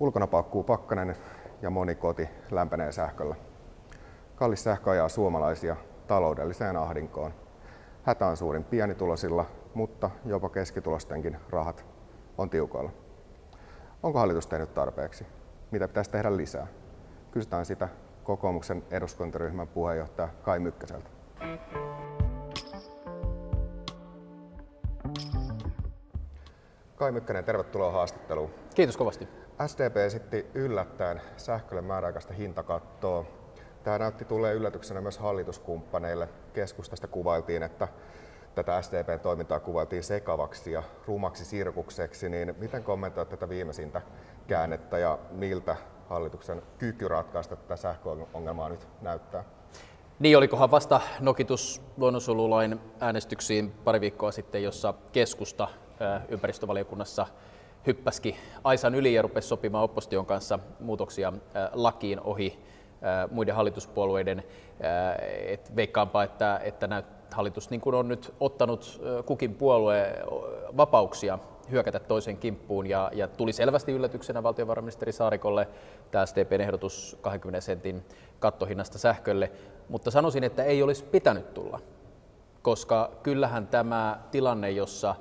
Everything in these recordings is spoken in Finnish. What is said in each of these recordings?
Ulkona paukkuu pakkanen ja moni koti lämpenee sähköllä. Kallis sähkö ajaa suomalaisia taloudelliseen ahdinkoon. Hätä on suurin pienitulosilla, mutta jopa keskitulostenkin rahat on tiukoilla. Onko hallitus tehnyt tarpeeksi? Mitä pitäisi tehdä lisää? Kysytään sitä kokoomuksen eduskuntaryhmän puheenjohtaja Kai Mykkäseltä. Kai Mykkänen, tervetuloa haastatteluun. Kiitos kovasti. SDP esitti yllättäen sähkölle määräaikaista hintakattoa. Tämä näytti tulee yllätyksenä myös hallituskumppaneille. Keskustasta kuvailtiin, että tätä SDPn toimintaa kuvailtiin sekavaksi ja rumaksi sirkukseksi, niin miten kommentoit tätä viimeisintä käännettä ja miltä hallituksen kyky ratkaista tätä sähköongelmaa nyt näyttää? Niin, olikohan vasta nokitus luonnonsuojelulain äänestyksiin pari viikkoa sitten, jossa keskusta ympäristövaliokunnassa hyppäski Aisan yli ja rupesi sopimaan opposition kanssa muutoksia lakiin ohi muiden hallituspuolueiden. Et veikkaanpa, että, että hallitus niin kuin on nyt ottanut kukin puolue vapauksia hyökätä toisen kimppuun ja, ja tuli selvästi yllätyksenä valtiovarainministeri Saarikolle tämä SDPn ehdotus 20 sentin kattohinnasta sähkölle, mutta sanoisin, että ei olisi pitänyt tulla, koska kyllähän tämä tilanne, jossa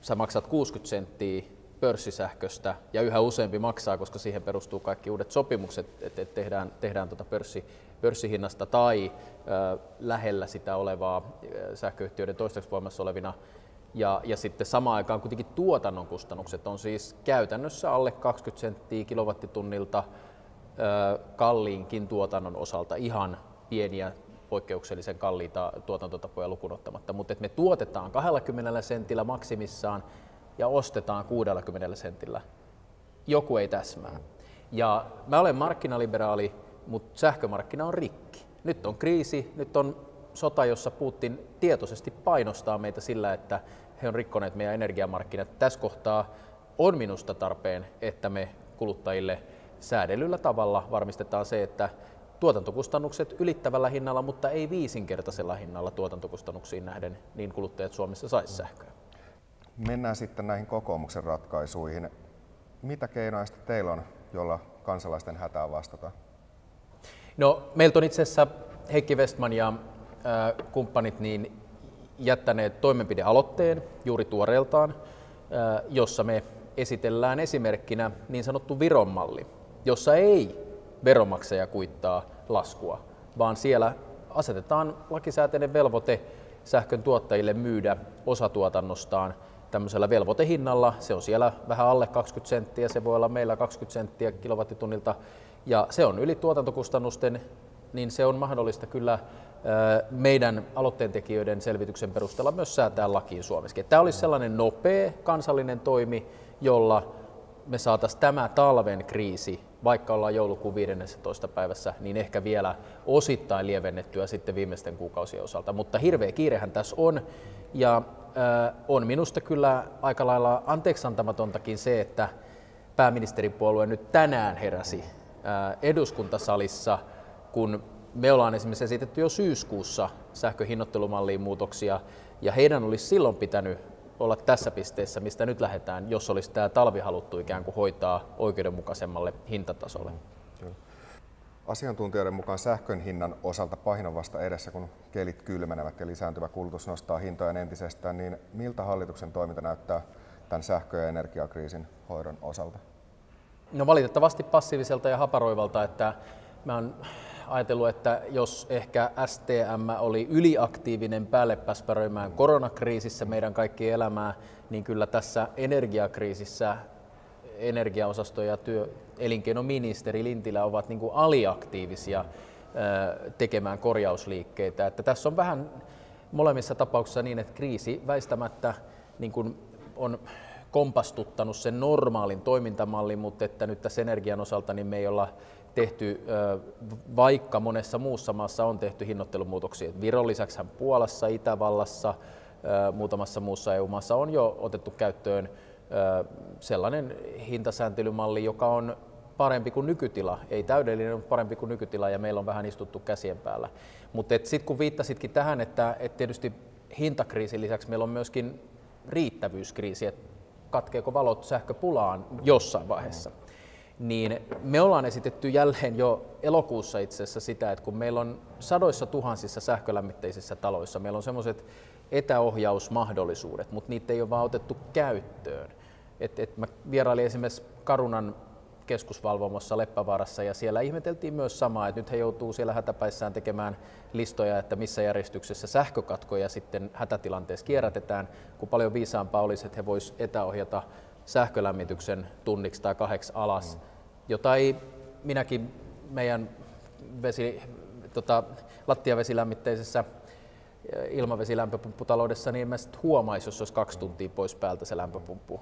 sä maksat 60 senttiä pörssisähköstä ja yhä useampi maksaa, koska siihen perustuu kaikki uudet sopimukset, että tehdään, tehdään tuota pörssi, pörssihinnasta tai ö, lähellä sitä olevaa sähköyhtiöiden toistaiseksi voimassa olevina. Ja, ja sitten samaan aikaan kuitenkin tuotannon kustannukset on siis käytännössä alle 20 senttiä kilowattitunnilta ö, kalliinkin tuotannon osalta ihan pieniä poikkeuksellisen kalliita tuotantotapoja lukunottamatta, mutta me tuotetaan 20 sentillä maksimissaan ja ostetaan 60 sentillä. Joku ei täsmää. Ja mä olen markkinaliberaali, mutta sähkömarkkina on rikki. Nyt on kriisi, nyt on sota, jossa Putin tietoisesti painostaa meitä sillä, että he on rikkoneet meidän energiamarkkinat. Tässä kohtaa on minusta tarpeen, että me kuluttajille säädellyllä tavalla varmistetaan se, että tuotantokustannukset ylittävällä hinnalla, mutta ei viisinkertaisella hinnalla tuotantokustannuksiin nähden, niin kuluttajat Suomessa saisi sähköä. Mennään sitten näihin kokoomuksen ratkaisuihin. Mitä keinoja teillä on, jolla kansalaisten hätään vastataan? No, meiltä on itse asiassa Heikki Westman ja äh, kumppanit niin jättäneet toimenpidealoitteen juuri tuoreeltaan, äh, jossa me esitellään esimerkkinä niin sanottu Viron malli, jossa ei veronmaksaja kuittaa laskua, vaan siellä asetetaan lakisääteinen velvoite sähkön tuottajille myydä osatuotannostaan tämmöisellä velvoitehinnalla. Se on siellä vähän alle 20 senttiä, se voi olla meillä 20 senttiä kilowattitunnilta, ja se on yli tuotantokustannusten, niin se on mahdollista kyllä meidän aloitteentekijöiden selvityksen perusteella myös säätää lakiin Suomessakin. Tämä olisi sellainen nopea kansallinen toimi, jolla me saataisiin tämä talven kriisi, vaikka ollaan joulukuun 15. päivässä, niin ehkä vielä osittain lievennettyä sitten viimeisten kuukausien osalta. Mutta hirveä kiirehän tässä on, ja äh, on minusta kyllä aika lailla anteeksiantamatontakin se, että pääministeripuolue nyt tänään heräsi äh, eduskuntasalissa, kun me ollaan esimerkiksi esitetty jo syyskuussa sähköhinnoittelumalliin muutoksia, ja heidän olisi silloin pitänyt olla tässä pisteessä, mistä nyt lähdetään, jos olisi tämä talvi haluttu ikään kuin hoitaa oikeudenmukaisemmalle hintatasolle. Asiantuntijoiden mukaan sähkön hinnan osalta pahin on vasta edessä, kun kelit kylmenevät ja lisääntyvä kulutus nostaa hintoja entisestään, niin miltä hallituksen toiminta näyttää tämän sähkö- ja energiakriisin hoidon osalta? No valitettavasti passiiviselta ja haparoivalta, että mä oon ajatellut, että jos ehkä STM oli yliaktiivinen päälle päspäröimään koronakriisissä meidän kaikki elämää, niin kyllä tässä energiakriisissä energiaosasto ja työ, elinkeinoministeri Lintilä ovat niin kuin aliaktiivisia tekemään korjausliikkeitä. Että tässä on vähän molemmissa tapauksissa niin, että kriisi väistämättä niin kuin on kompastuttanut sen normaalin toimintamallin, mutta että nyt tässä energian osalta niin me ei olla tehty, vaikka monessa muussa maassa on tehty hinnoittelumuutoksia. Viron lisäksi Puolassa, Itävallassa, muutamassa muussa EU-maassa on jo otettu käyttöön sellainen hintasääntelymalli, joka on parempi kuin nykytila. Ei täydellinen, mutta parempi kuin nykytila ja meillä on vähän istuttu käsien päällä. Mutta sitten kun viittasitkin tähän, että et tietysti hintakriisin lisäksi meillä on myöskin riittävyyskriisi, että katkeeko valot sähköpulaan jossain vaiheessa niin me ollaan esitetty jälleen jo elokuussa itse asiassa sitä, että kun meillä on sadoissa tuhansissa sähkölämmitteisissä taloissa, meillä on semmoiset etäohjausmahdollisuudet, mutta niitä ei ole vaan otettu käyttöön. Et, et mä vierailin esimerkiksi Karunan keskusvalvomossa Leppävaarassa ja siellä ihmeteltiin myös samaa, että nyt he joutuu siellä hätäpäissään tekemään listoja, että missä järjestyksessä sähkökatkoja sitten hätätilanteessa kierrätetään, kun paljon viisaampaa olisi, että he vois etäohjata sähkölämmityksen tunniksi tai kahdeksi alas, mm. Jota ei minäkin meidän vesi, tota, lattiavesilämmitteisessä ilmavesilämpöpumpputaloudessa, niin en mä huomaisi, jos olisi kaksi tuntia pois päältä se lämpöpumppu.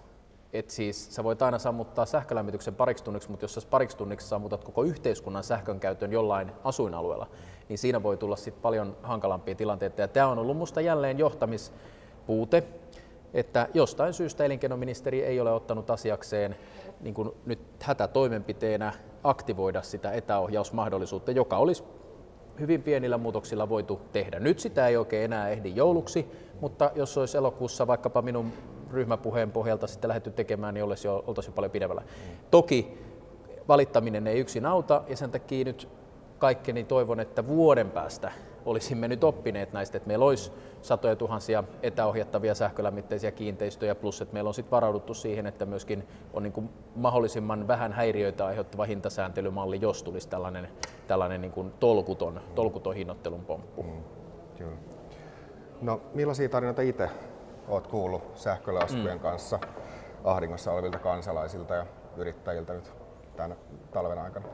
Et siis sä voit aina sammuttaa sähkölämmityksen pariksi tunniksi, mutta jos sä pariksi tunniksi sammutat koko yhteiskunnan sähkön käytön jollain asuinalueella, niin siinä voi tulla sit paljon hankalampia tilanteita. Ja tämä on ollut musta jälleen johtamispuute, että jostain syystä elinkeinoministeri ei ole ottanut asiakseen niin kuin nyt hätätoimenpiteenä aktivoida sitä etäohjausmahdollisuutta, joka olisi hyvin pienillä muutoksilla voitu tehdä. Nyt sitä ei oikein enää ehdi jouluksi, mutta jos olisi elokuussa vaikkapa minun ryhmäpuheen pohjalta sitten lähdetty tekemään, niin olisi jo, oltaisiin jo paljon pidemmällä. Mm. Toki valittaminen ei yksin auta ja sen takia nyt kaikkeni toivon, että vuoden päästä olisimme nyt oppineet näistä, että meillä olisi satoja tuhansia etäohjattavia sähkölämmitteisiä kiinteistöjä, plus että meillä on sitten varauduttu siihen, että myöskin on niin kuin mahdollisimman vähän häiriöitä aiheuttava hintasääntelymalli, jos tulisi tällainen, tällainen niin kuin tolkuton, tolkuton hinnoittelun pomppu. Mm, kyllä. No millaisia tarinoita itse olet kuullut sähkölaskujen mm. kanssa ahdingossa olevilta kansalaisilta ja yrittäjiltä nyt tämän talven aikana?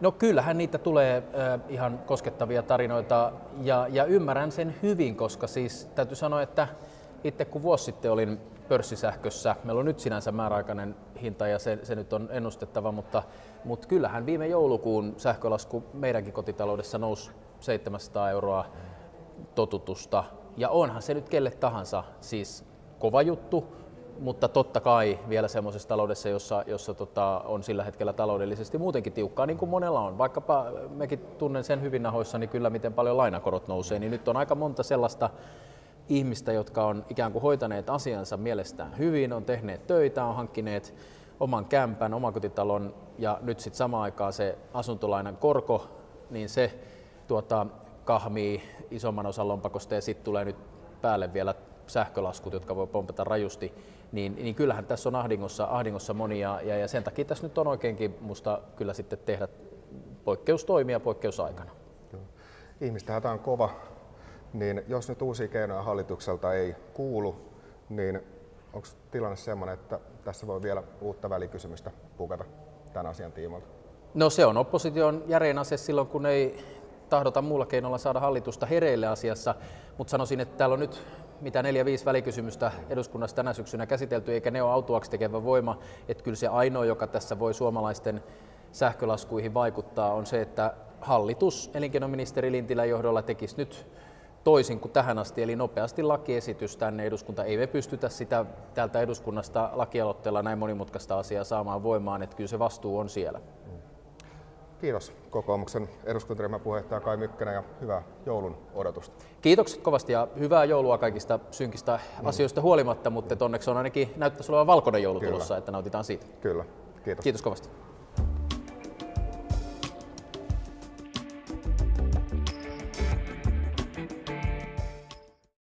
No kyllähän niitä tulee äh, ihan koskettavia tarinoita ja, ja ymmärrän sen hyvin, koska siis täytyy sanoa, että itse kun vuosi sitten olin pörssisähkössä, meillä on nyt sinänsä määräaikainen hinta ja se, se nyt on ennustettava, mutta, mutta kyllähän viime joulukuun sähkölasku meidänkin kotitaloudessa nousi 700 euroa totutusta. Ja onhan se nyt kelle tahansa siis kova juttu, mutta totta kai vielä semmoisessa taloudessa, jossa, jossa tota, on sillä hetkellä taloudellisesti muutenkin tiukkaa, niin kuin monella on. Vaikkapa mekin tunnen sen hyvin nahoissa, niin kyllä miten paljon lainakorot nousee, niin nyt on aika monta sellaista ihmistä, jotka on ikään kuin hoitaneet asiansa mielestään hyvin, on tehneet töitä, on hankkineet oman kämpän, omakotitalon ja nyt sitten samaan aikaan se asuntolainan korko, niin se tuota, kahmii isomman osan lompakosta ja sitten tulee nyt päälle vielä sähkölaskut, jotka voi pompata rajusti, niin, niin kyllähän tässä on ahdingossa, ahdingossa monia ja, ja sen takia tässä nyt on oikeinkin musta kyllä sitten tehdä poikkeustoimia poikkeusaikana. Ihmistä on kova, niin jos nyt uusia keinoja hallitukselta ei kuulu, niin onko tilanne sellainen, että tässä voi vielä uutta välikysymystä pukata tämän asian tiimoilta? No se on opposition järein asia silloin, kun ei tahdota muulla keinolla saada hallitusta hereille asiassa, mutta sanoisin, että täällä on nyt mitä neljä, viisi välikysymystä eduskunnassa tänä syksynä käsitelty, eikä ne ole autuaksi tekevä voima. Että kyllä se ainoa, joka tässä voi suomalaisten sähkölaskuihin vaikuttaa, on se, että hallitus elinkeinoministeri Lintilän johdolla tekisi nyt toisin kuin tähän asti, eli nopeasti lakiesitys tänne eduskunta. Ei me pystytä sitä täältä eduskunnasta lakialoitteella näin monimutkaista asiaa saamaan voimaan, että kyllä se vastuu on siellä. Kiitos kokoomuksen eduskuntaryhmän puheenjohtaja Kai Mykkänen ja hyvää joulun odotusta. Kiitokset kovasti ja hyvää joulua kaikista synkistä mm. asioista huolimatta, mutta onneksi on ainakin näyttäisi olevan valkoinen joulu tulossa, että nautitaan siitä. Kyllä, kiitos. Kiitos kovasti.